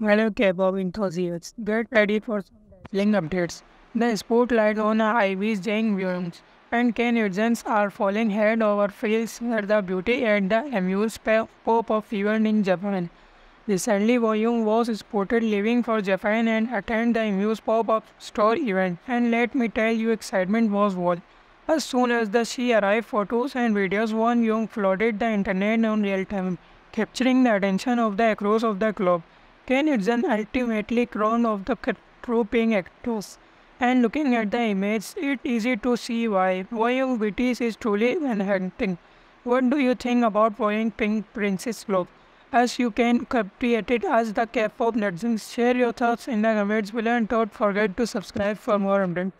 Hello K-pop enthusiasts, get ready for some dazzling updates. The spotlight on IVE's Jang Williams and Hudgens are falling head over heels for the beauty at the Amuse pop-up event in Japan. Recently, Volume was spotted leaving for Japan and attend the Amuse pop-up store event. And let me tell you, excitement was wild. As soon as the she arrived, photos and videos Wonyoung flooded the internet on real time, capturing the attention of the across of the globe. Ken is an ultimately crown of the trooping actors. And looking at the image, it's easy to see why. Voying BTS is truly enhancing. What do you think about Voying Pink Princess Globe? As you can create it as the K-pop legends, share your thoughts in the comments below and don't forget to subscribe for more updates.